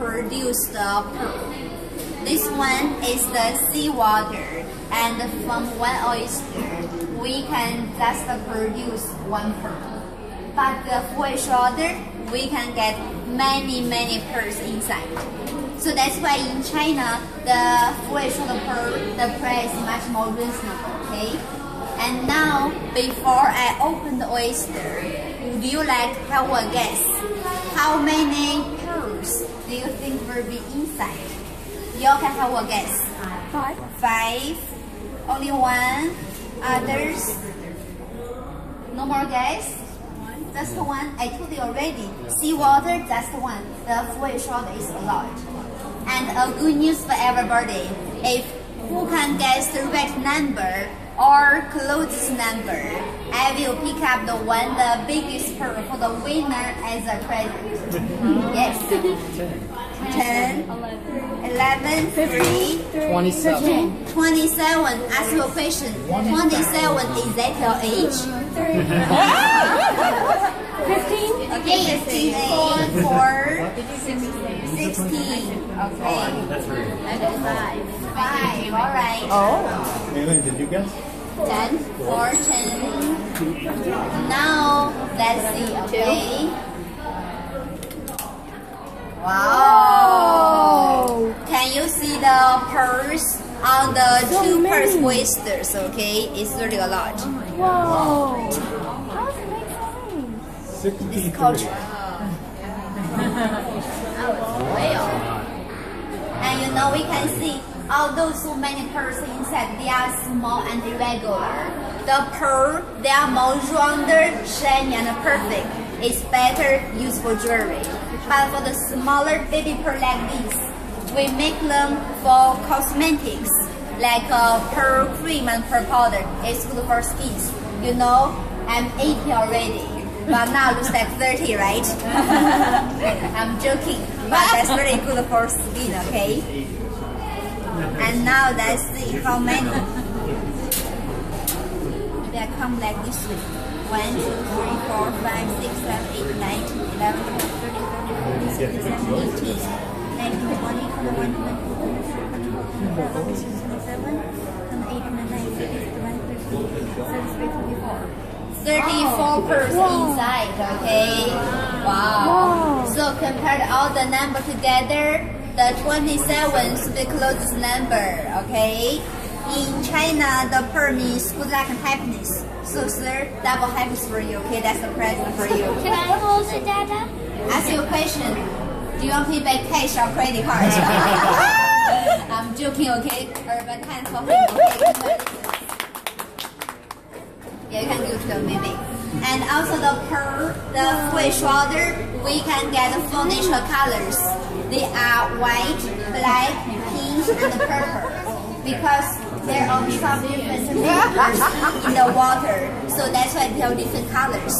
produce the. This one is the seawater, and from one oyster, we can just produce one pearl. But the freshwater, we can get many, many pearls inside. So that's why in China, the freshwater pearl, the price is much more reasonable, okay? And now, before I open the oyster, would you like have a guess? How many pearls do you think will be inside? You can have a guess. Five. Five. Only one. Others? No more guess? Just one. I told you already. Seawater, just one. The freshwater is a lot. And a good news for everybody. If who can guess the right number or closest number, I will pick up the one the biggest pearl for the winner as a present. Yes. 10, 11, 3, 27. 27. Ask your question. 27 is that your age? Fifteen. Okay, 15, 8, 4, 16. Okay. That's right. 5. Alright. Oh. Maylin, did you guess? 10, 4, 10. Now, let's see, okay? Wow! Can you see the pearls on the So two pearls many. oysters, okay? It's really a lot. Whoa. How does it make sense? 16. It's culture. And you know, we can see although so many pearls inside, they are small and irregular. The pearl, they are more rounder, shiny, and perfect. It's better used for jewelry. But for the smaller baby pearl like this, we make them for cosmetics, like uh, pearl cream and pearl powder. It's good for skins. You know, I'm 80 already. But now looks like 30, right? I'm joking, but that's really good for skin, okay? And now let's see how many. They come like this way. 1, 2, 3, 4, 5, 6, 7, 8, 9, 10, 11, 12, 13, 14, 15, 16, 17, 18, 19, 20, 21, 22, 23, 24, 25, 26, 27, 28, 29, 30, 31, 32, 34. 34 inside, okay? Wow. So compared all the number together, the 27 should be closest number, okay? In China, the pearl means good luck and happiness. So sir, double happiness for you, okay? That's the present for you. Can I hold it, Dada? Ask your question. Do you want to pay by cash or credit card? I'm joking, okay? Urban hands for him, okay? Yeah, you can go to the maybe. And also the pearl, the freshwater, we can get four natural colors. They are uh, white, black, pink, and purple. Because there are some different flavors in the water, so that's why they are different colors.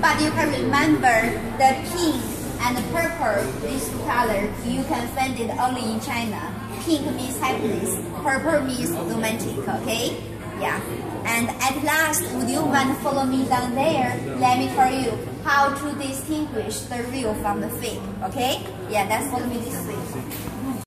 But you can remember the pink and the purple, these two colors, you can find it only in China. Pink means happiness, purple means romantic, okay? Yeah. And at last, would you want to follow me down there? Let me tell you how to distinguish the real from the fake, okay? Yeah, follow me this way.